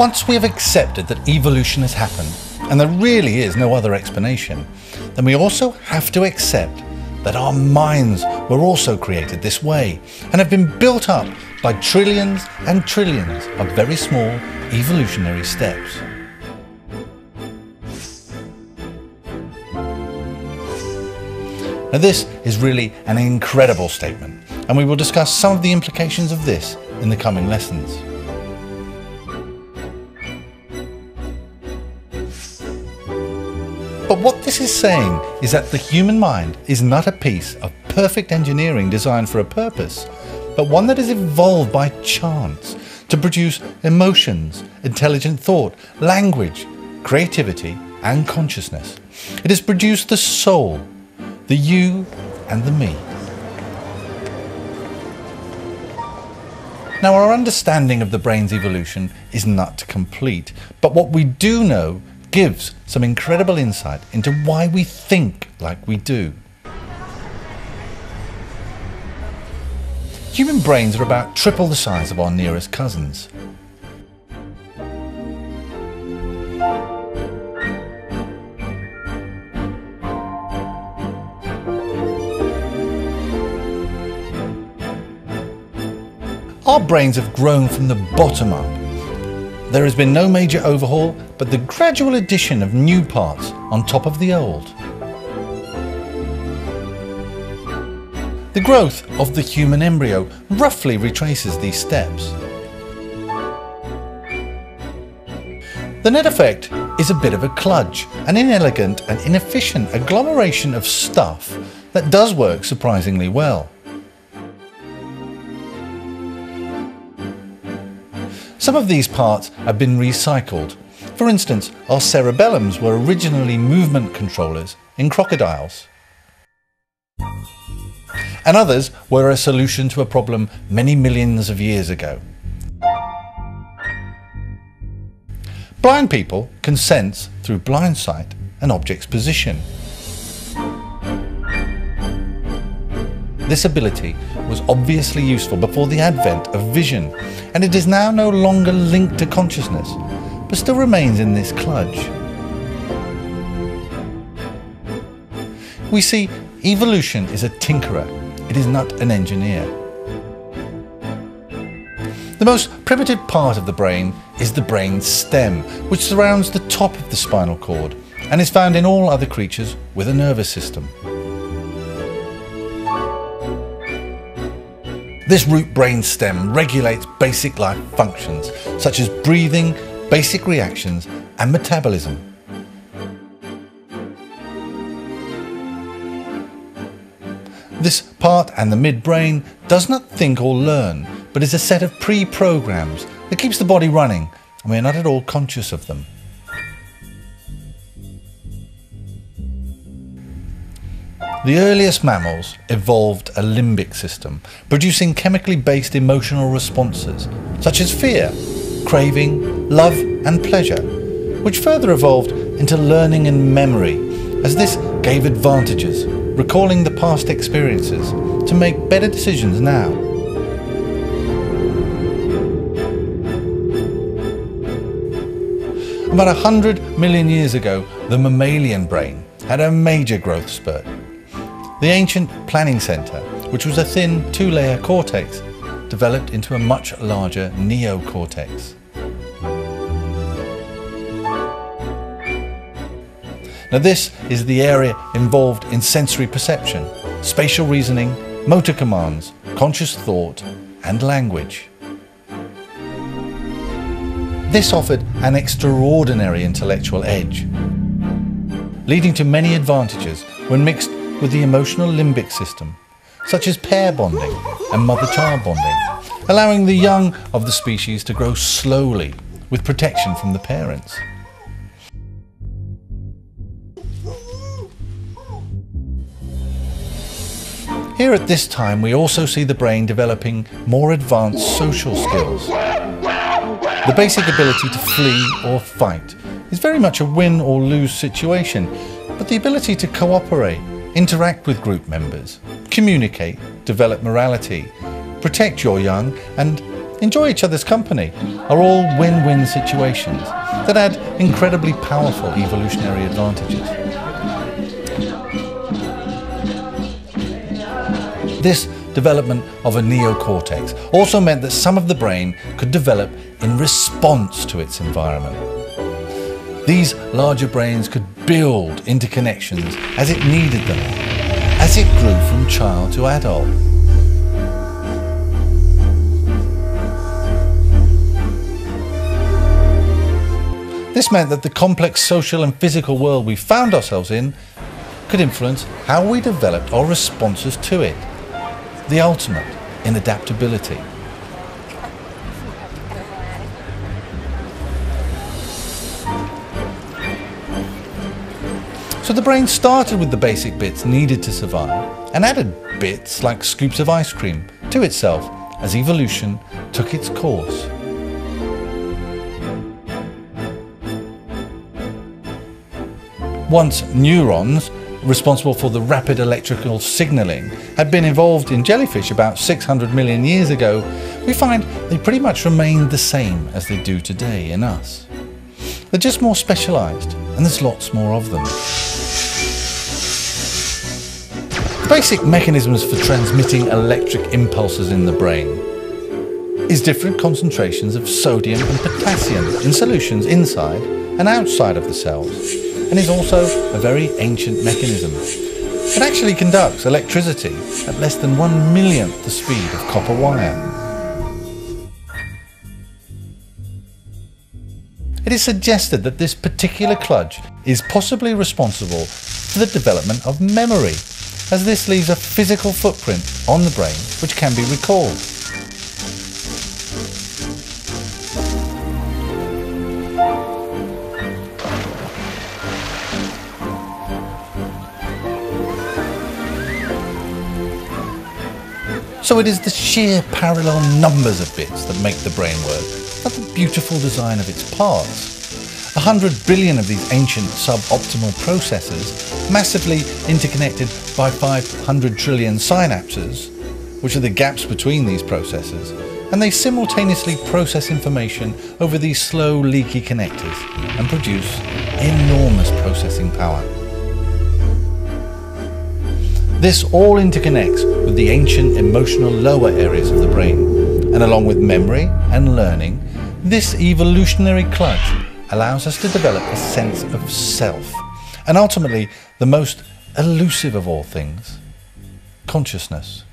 Once we have accepted that evolution has happened, and there really is no other explanation, then we also have to accept that our minds were also created this way and have been built up by trillions and trillions of very small evolutionary steps. Now this is really an incredible statement and we will discuss some of the implications of this in the coming lessons. This is saying is that the human mind is not a piece of perfect engineering designed for a purpose, but one that is evolved by chance to produce emotions, intelligent thought, language, creativity, and consciousness. It has produced the soul, the you, and the me. Now, our understanding of the brain's evolution is not complete, but what we do know gives some incredible insight into why we think like we do. Human brains are about triple the size of our nearest cousins. Our brains have grown from the bottom up there has been no major overhaul, but the gradual addition of new parts on top of the old. The growth of the human embryo roughly retraces these steps. The net effect is a bit of a kludge, an inelegant and inefficient agglomeration of stuff that does work surprisingly well. Some of these parts have been recycled. For instance, our cerebellums were originally movement controllers in crocodiles. And others were a solution to a problem many millions of years ago. Blind people can sense through blind sight an object's position. This ability was obviously useful before the advent of vision, and it is now no longer linked to consciousness, but still remains in this kludge. We see evolution is a tinkerer, it is not an engineer. The most primitive part of the brain is the brain stem, which surrounds the top of the spinal cord and is found in all other creatures with a nervous system. This root brain stem regulates basic life functions such as breathing, basic reactions and metabolism. This part and the midbrain does not think or learn, but is a set of pre-programs that keeps the body running and we are not at all conscious of them. The earliest mammals evolved a limbic system, producing chemically based emotional responses, such as fear, craving, love, and pleasure, which further evolved into learning and memory, as this gave advantages, recalling the past experiences to make better decisions now. About a hundred million years ago, the mammalian brain had a major growth spurt the ancient planning centre, which was a thin two-layer cortex, developed into a much larger neocortex. Now this is the area involved in sensory perception, spatial reasoning, motor commands, conscious thought and language. This offered an extraordinary intellectual edge, leading to many advantages when mixed with the emotional limbic system, such as pair bonding and mother-child bonding, allowing the young of the species to grow slowly with protection from the parents. Here at this time we also see the brain developing more advanced social skills. The basic ability to flee or fight is very much a win or lose situation, but the ability to cooperate interact with group members, communicate, develop morality, protect your young, and enjoy each other's company are all win-win situations that add incredibly powerful evolutionary advantages. This development of a neocortex also meant that some of the brain could develop in response to its environment. These larger brains could build interconnections as it needed them, as it grew from child to adult. This meant that the complex social and physical world we found ourselves in could influence how we developed our responses to it the ultimate in adaptability. So the brain started with the basic bits needed to survive and added bits like scoops of ice cream to itself as evolution took its course. Once neurons responsible for the rapid electrical signalling, had been involved in jellyfish about 600 million years ago, we find they pretty much remain the same as they do today in us. They're just more specialised, and there's lots more of them. Basic mechanisms for transmitting electric impulses in the brain is different concentrations of sodium and potassium in solutions inside and outside of the cells and is also a very ancient mechanism. It actually conducts electricity at less than one millionth the speed of copper wire. It is suggested that this particular kludge is possibly responsible for the development of memory, as this leaves a physical footprint on the brain which can be recalled. So it is the sheer parallel numbers of bits that make the brain work, not the beautiful design of its parts. Hundred billion of these ancient suboptimal processes, massively interconnected by 500 trillion synapses, which are the gaps between these processes, and they simultaneously process information over these slow leaky connectors and produce enormous processing power. This all interconnects with the ancient emotional lower areas of the brain, and along with memory and learning, this evolutionary kludge allows us to develop a sense of self, and ultimately the most elusive of all things, consciousness.